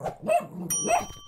Woof, woof, woof!